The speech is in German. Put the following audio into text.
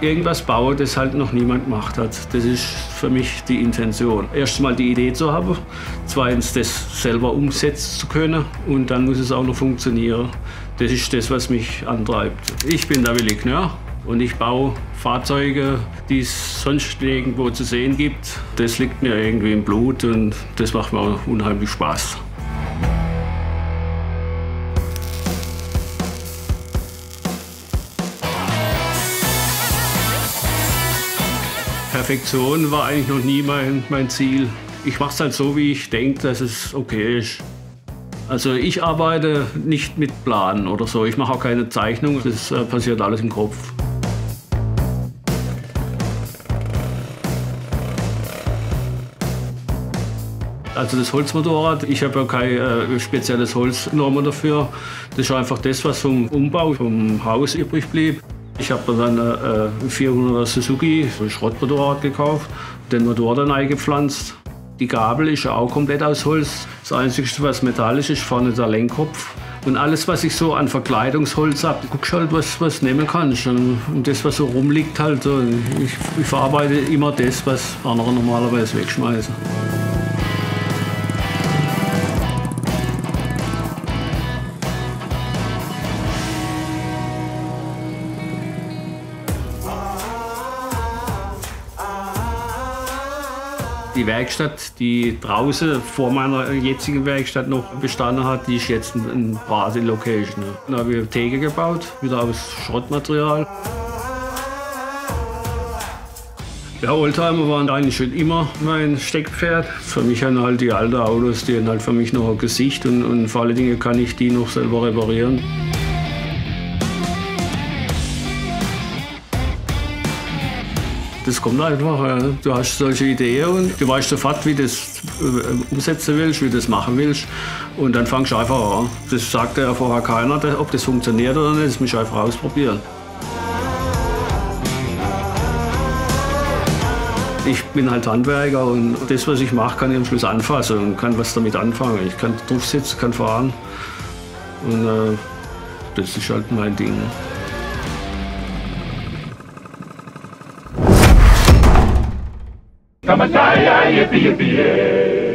irgendwas baue, das halt noch niemand gemacht hat. Das ist für mich die Intention. Erstmal die Idee zu haben, zweitens das selber umsetzen zu können und dann muss es auch noch funktionieren. Das ist das, was mich antreibt. Ich bin der Willi Knör und ich baue Fahrzeuge, die es sonst nirgendwo zu sehen gibt. Das liegt mir irgendwie im Blut und das macht mir unheimlich Spaß. Perfektion war eigentlich noch nie mein, mein Ziel. Ich mache es halt so, wie ich denke, dass es okay ist. Also ich arbeite nicht mit Planen oder so. Ich mache auch keine Zeichnung. Das äh, passiert alles im Kopf. Also das Holzmotorrad, ich habe ja kein äh, spezielles Holz genommen dafür. Das ist einfach das, was vom Umbau vom Haus übrig blieb. Ich habe dann äh, 400er Suzuki Schrottmotorrad gekauft, den Motor dann eingepflanzt. Die Gabel ist auch komplett aus Holz. Das Einzige, was metallisch ist, vorne der Lenkkopf. Und alles, was ich so an Verkleidungsholz habe, guckst halt, was du nehmen kannst. Und, das, was so rumliegt, halt. Ich, ich verarbeite immer das, was andere normalerweise wegschmeißen. Die Werkstatt, die draußen vor meiner jetzigen Werkstatt noch bestanden hat, die ist jetzt ein Party-Location. Da habe ich Theke gebaut, wieder aus Schrottmaterial. Ja, Oldtimer waren eigentlich schon immer mein Steckpferd. Für mich haben halt die alten Autos, die haben halt für mich noch ein Gesicht und, und vor allen Dingen kann ich die noch selber reparieren. Das kommt einfach. Du hast solche Ideen und du weißt sofort, wie du das äh, umsetzen willst, wie du das machen willst. Und dann fangst du einfach an. Das sagt ja vorher keiner, ob das funktioniert oder nicht. Das musst du einfach ausprobieren. Ich bin halt Handwerker und das, was ich mache, kann ich am Schluss anfassen und kann was damit anfangen. Ich kann drauf sitzen, kann fahren. Und äh, das ist halt mein Ding. Kamataya, yippee, yippee, yay.